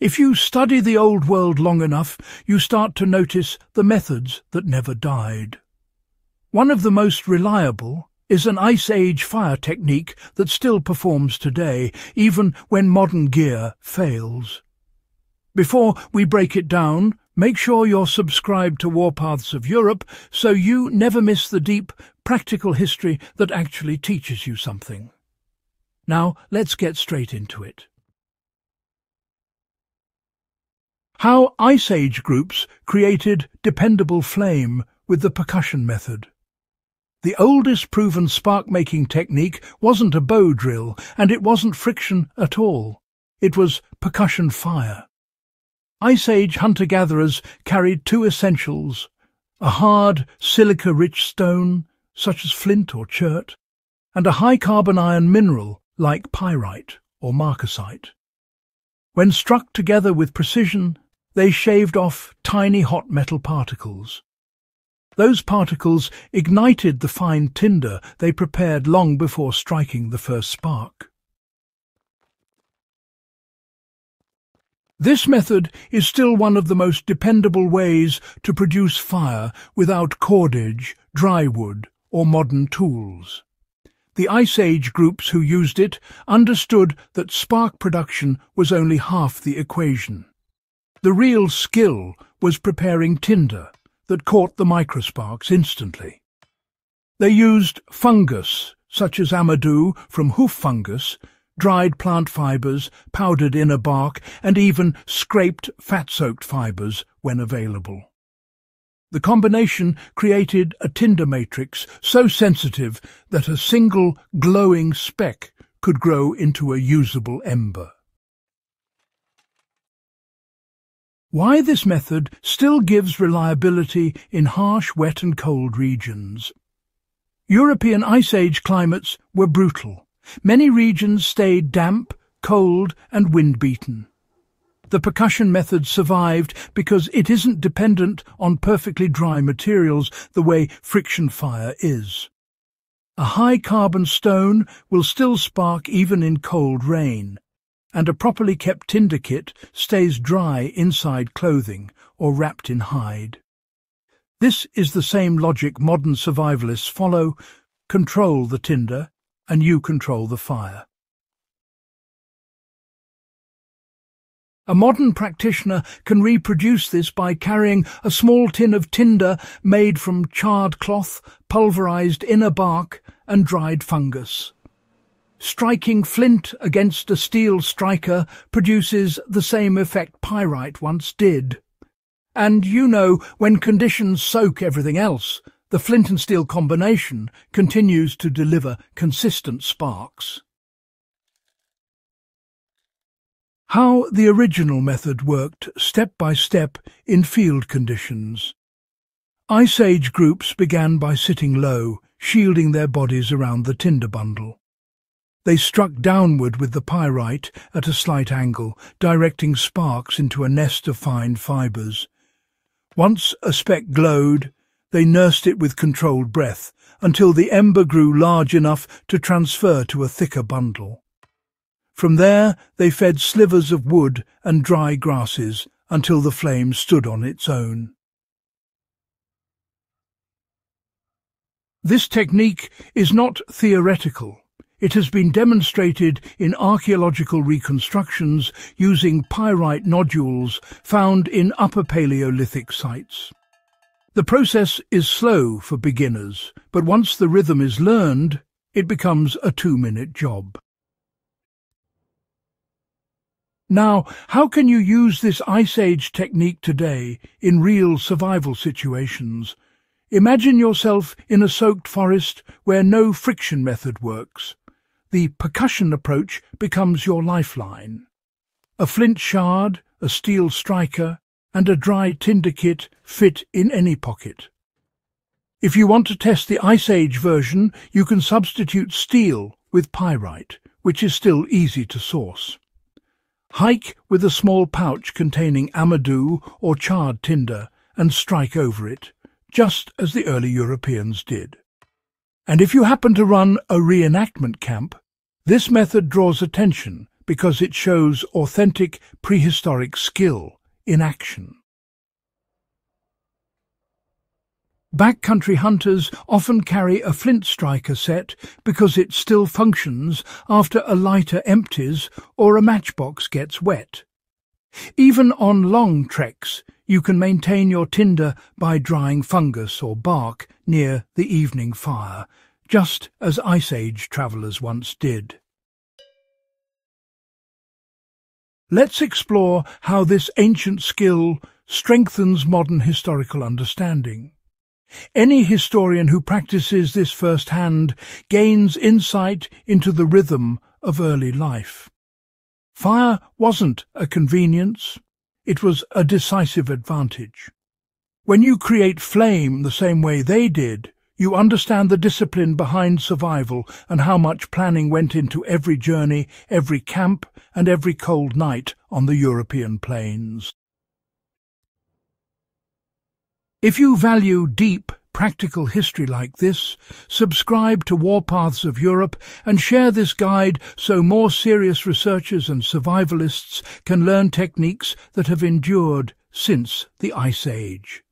If you study the old world long enough, you start to notice the methods that never died. One of the most reliable is an Ice Age fire technique that still performs today, even when modern gear fails. Before we break it down, make sure you're subscribed to Warpaths of Europe so you never miss the deep, practical history that actually teaches you something. Now, let's get straight into it. How Ice Age groups created dependable flame with the percussion method. The oldest proven spark-making technique wasn't a bow drill, and it wasn't friction at all. It was percussion fire. Ice Age hunter-gatherers carried two essentials, a hard, silica-rich stone, such as flint or chert, and a high-carbon iron mineral like pyrite or marcasite. When struck together with precision, they shaved off tiny hot metal particles. Those particles ignited the fine tinder they prepared long before striking the first spark. This method is still one of the most dependable ways to produce fire without cordage, dry wood or modern tools. The Ice Age groups who used it understood that spark production was only half the equation. The real skill was preparing tinder that caught the microsparks instantly. They used fungus, such as amadou from hoof fungus, dried plant fibres, powdered inner bark, and even scraped fat-soaked fibres when available. The combination created a tinder matrix so sensitive that a single glowing speck could grow into a usable ember. Why this method still gives reliability in harsh wet and cold regions. European Ice Age climates were brutal. Many regions stayed damp, cold and wind-beaten. The percussion method survived because it isn't dependent on perfectly dry materials the way friction fire is. A high-carbon stone will still spark even in cold rain and a properly kept tinder kit stays dry inside clothing or wrapped in hide. This is the same logic modern survivalists follow, control the tinder and you control the fire. A modern practitioner can reproduce this by carrying a small tin of tinder made from charred cloth, pulverized inner bark and dried fungus. Striking flint against a steel striker produces the same effect pyrite once did. And you know, when conditions soak everything else, the flint and steel combination continues to deliver consistent sparks. How the original method worked step by step in field conditions. Ice Age groups began by sitting low, shielding their bodies around the tinder bundle. They struck downward with the pyrite at a slight angle, directing sparks into a nest of fine fibres. Once a speck glowed, they nursed it with controlled breath until the ember grew large enough to transfer to a thicker bundle. From there they fed slivers of wood and dry grasses until the flame stood on its own. This technique is not theoretical. It has been demonstrated in archaeological reconstructions using pyrite nodules found in Upper Paleolithic sites. The process is slow for beginners, but once the rhythm is learned, it becomes a two-minute job. Now, how can you use this Ice Age technique today in real survival situations? Imagine yourself in a soaked forest where no friction method works the percussion approach becomes your lifeline. A flint shard, a steel striker, and a dry tinder kit fit in any pocket. If you want to test the Ice Age version, you can substitute steel with pyrite, which is still easy to source. Hike with a small pouch containing amadou or charred tinder and strike over it, just as the early Europeans did. And if you happen to run a reenactment camp, this method draws attention because it shows authentic prehistoric skill in action. Backcountry hunters often carry a flint striker set because it still functions after a lighter empties or a matchbox gets wet. Even on long treks, you can maintain your tinder by drying fungus or bark near the evening fire, just as Ice Age travellers once did. Let's explore how this ancient skill strengthens modern historical understanding. Any historian who practices this firsthand gains insight into the rhythm of early life. Fire wasn't a convenience, it was a decisive advantage. When you create flame the same way they did, you understand the discipline behind survival and how much planning went into every journey, every camp, and every cold night on the European plains. If you value deep, practical history like this, subscribe to Warpaths of Europe and share this guide so more serious researchers and survivalists can learn techniques that have endured since the Ice Age.